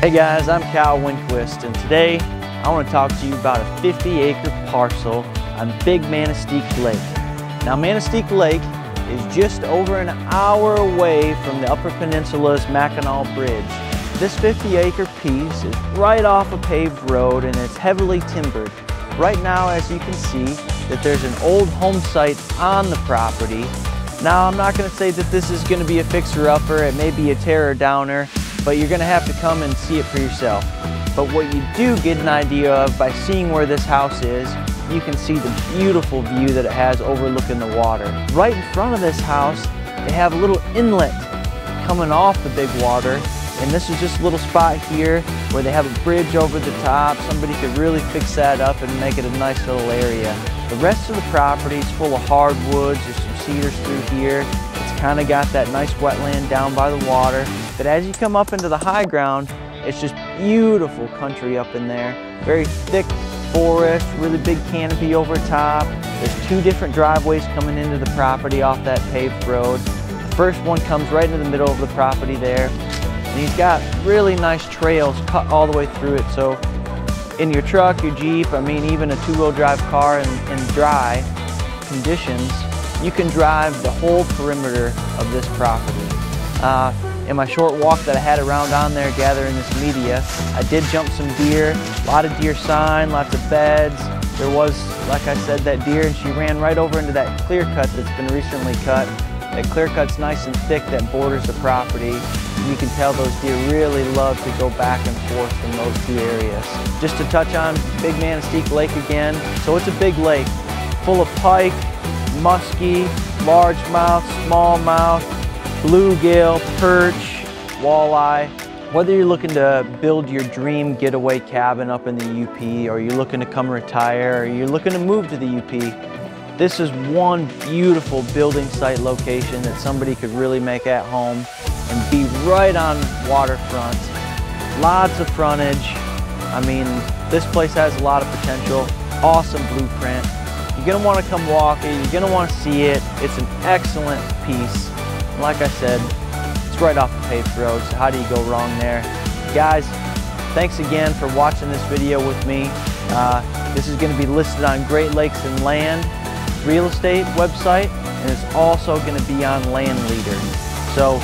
Hey guys, I'm Cal Winquist and today I want to talk to you about a 50 acre parcel on Big Manistique Lake. Now Manistique Lake is just over an hour away from the Upper Peninsula's Mackinac Bridge. This 50 acre piece is right off a paved road and it's heavily timbered. Right now as you can see that there's an old home site on the property. Now I'm not going to say that this is going to be a fixer-upper, it may be a tear downer, but you're to have to come and see it for yourself. But what you do get an idea of by seeing where this house is, you can see the beautiful view that it has overlooking the water. Right in front of this house, they have a little inlet coming off the big water and this is just a little spot here where they have a bridge over the top. Somebody could really fix that up and make it a nice little area. The rest of the property is full of hardwoods. There's some cedars through here. It's kind of got that nice wetland down by the water. But as you come up into the high ground, it's just beautiful country up in there. Very thick forest, really big canopy over top. There's two different driveways coming into the property off that paved road. The first one comes right into the middle of the property there. And he's got really nice trails cut all the way through it. So in your truck, your Jeep, I mean even a two-wheel drive car in, in dry conditions, you can drive the whole perimeter of this property. Uh, in my short walk that I had around on there gathering this media, I did jump some deer, a lot of deer sign, lots of beds. There was, like I said, that deer and she ran right over into that clear cut that's been recently cut. That clear cut's nice and thick that borders the property. You can tell those deer really love to go back and forth from those two areas. Just to touch on Big Manistique Lake again. So it's a big lake full of pike, muskie, largemouth, smallmouth, bluegill, perch, walleye. Whether you're looking to build your dream getaway cabin up in the UP, or you're looking to come retire, or you're looking to move to the UP, this is one beautiful building site location that somebody could really make at home and be right on waterfront. Lots of frontage. I mean, this place has a lot of potential. Awesome blueprint. You're gonna wanna come walk it, you're gonna wanna see it. It's an excellent piece. Like I said, it's right off the paved road, so how do you go wrong there? Guys, thanks again for watching this video with me. Uh, this is gonna be listed on Great Lakes and Land real estate website, and it's also gonna be on Land Leader. So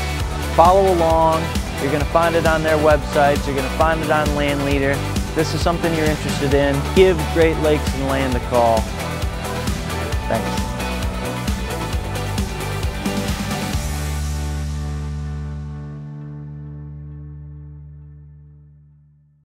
follow along. You're gonna find it on their websites. You're gonna find it on Land Leader. This is something you're interested in, give Great Lakes and Land a call. Thanks.